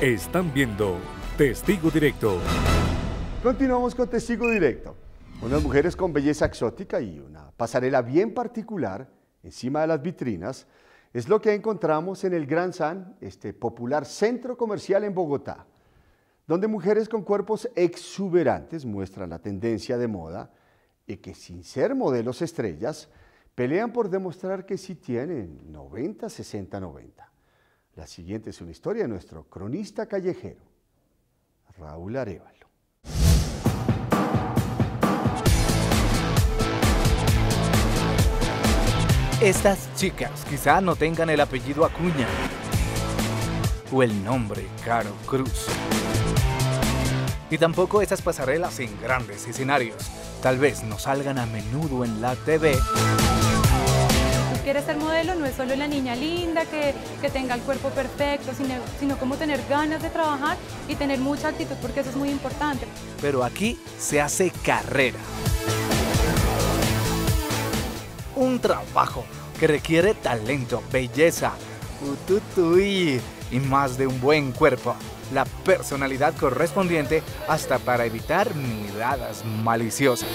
Están viendo Testigo Directo. Continuamos con Testigo Directo. Unas mujeres con belleza exótica y una pasarela bien particular encima de las vitrinas es lo que encontramos en el Gran San, este popular centro comercial en Bogotá, donde mujeres con cuerpos exuberantes muestran la tendencia de moda y que sin ser modelos estrellas, pelean por demostrar que sí tienen 90, 60, 90. La siguiente es una historia de nuestro cronista callejero, Raúl Arevalo. Estas chicas quizá no tengan el apellido Acuña o el nombre Caro Cruz. Y tampoco esas pasarelas en grandes escenarios. Tal vez no salgan a menudo en la TV quieres ser modelo no es solo la niña linda que, tenga el cuerpo perfecto, sino, sino como tener ganas de trabajar y tener mucha actitud porque eso es muy importante. Pero aquí se hace carrera. Un trabajo que requiere talento, belleza, y más de un buen cuerpo. La personalidad correspondiente hasta para evitar miradas maliciosas.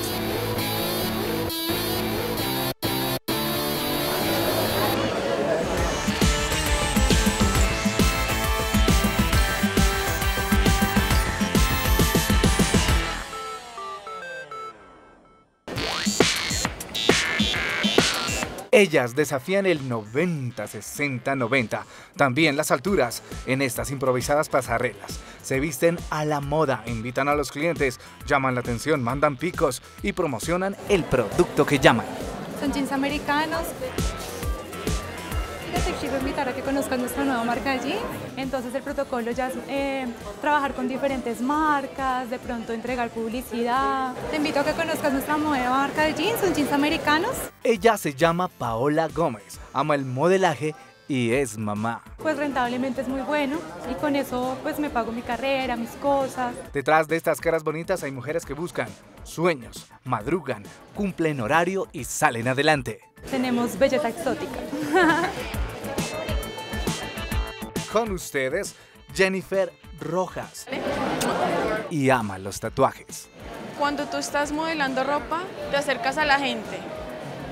Ellas desafían el 90, 60, 90. También las alturas en estas improvisadas pasarelas. Se visten a la moda, invitan a los clientes, llaman la atención, mandan picos y promocionan el producto que llaman. Son jeans americanos, quiero invitar a que conozcas nuestra nueva marca allí. Entonces el protocolo ya es eh, trabajar con diferentes marcas, de pronto entregar publicidad. Te invito a que conozcas nuestra nueva marca de jeans, son jeans americanos. Ella se llama Paola Gómez, ama el modelaje y es mamá. Pues rentablemente es muy bueno y con eso pues me pago mi carrera, mis cosas. Detrás de estas caras bonitas hay mujeres que buscan sueños, madrugan, cumplen horario y salen adelante. Tenemos belleza exótica. Con ustedes, Jennifer Rojas. Y ama los tatuajes. Cuando tú estás modelando ropa, te acercas a la gente.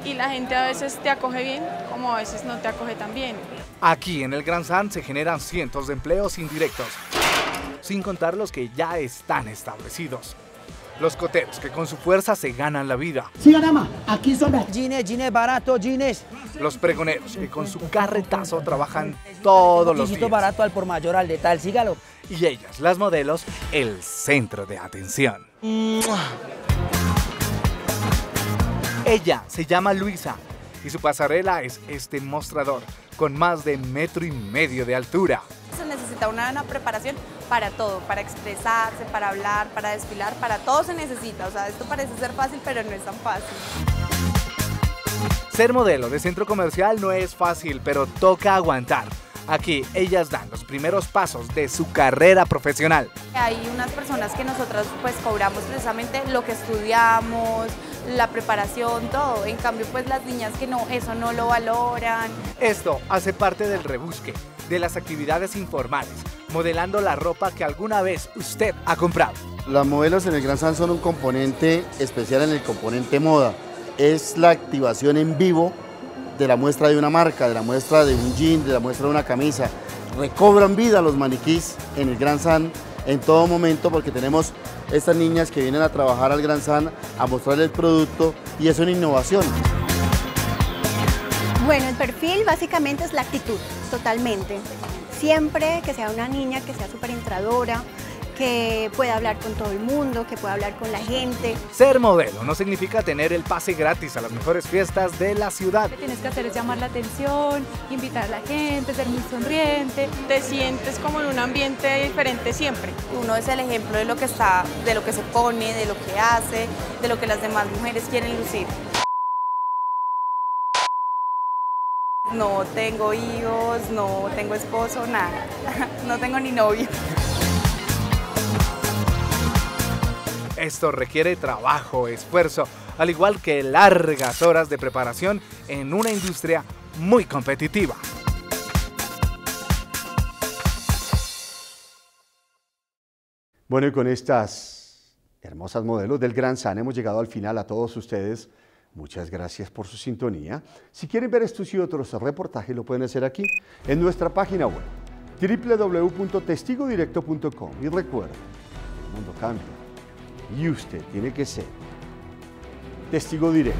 Y la gente a veces te acoge bien, como a veces no te acoge tan bien. Aquí en el Gran San se generan cientos de empleos indirectos, sin contar los que ya están establecidos. Los coteros que con su fuerza se ganan la vida. Siga, dama. Aquí son jeans, jeans barato, jeans. Los pregoneros que con su carretazo trabajan todos los días. barato al por mayor al de tal, sígalo. Y ellas, las modelos, el centro de atención. Ella se llama Luisa y su pasarela es este mostrador con más de metro y medio de altura. Necesita una preparación para todo, para expresarse, para hablar, para desfilar, para todo se necesita. O sea, esto parece ser fácil, pero no es tan fácil. Ser modelo de centro comercial no es fácil, pero toca aguantar. Aquí ellas dan los primeros pasos de su carrera profesional. Hay unas personas que nosotros pues cobramos precisamente lo que estudiamos, la preparación, todo. En cambio pues las niñas que no, eso no lo valoran. Esto hace parte del rebusque, de las actividades informales, modelando la ropa que alguna vez usted ha comprado. Las modelos en el Gran San son un componente especial en el componente moda. Es la activación en vivo de la muestra de una marca, de la muestra de un jean, de la muestra de una camisa. Recobran vida los maniquís en el Gran San en todo momento porque tenemos estas niñas que vienen a trabajar al Gran San a mostrar el producto y es una innovación. Bueno, el perfil básicamente es la actitud, totalmente. Siempre que sea una niña que sea súper entradora, que pueda hablar con todo el mundo, que pueda hablar con la gente. Ser modelo no significa tener el pase gratis a las mejores fiestas de la ciudad. Lo que tienes que hacer es llamar la atención, invitar a la gente, ser muy sonriente. Te sientes como en un ambiente diferente siempre. Uno es el ejemplo de lo que está, de lo que se pone, de lo que hace, de lo que las demás mujeres quieren lucir. No tengo hijos, no tengo esposo, nada. No tengo ni novio. Esto requiere trabajo, esfuerzo, al igual que largas horas de preparación en una industria muy competitiva. Bueno, y con estas hermosas modelos del Gran San hemos llegado al final a todos ustedes. Muchas gracias por su sintonía. Si quieren ver estos y otros reportajes, lo pueden hacer aquí, en nuestra página web, www.testigodirecto.com. Y recuerden, el mundo cambia y usted tiene que ser testigo directo.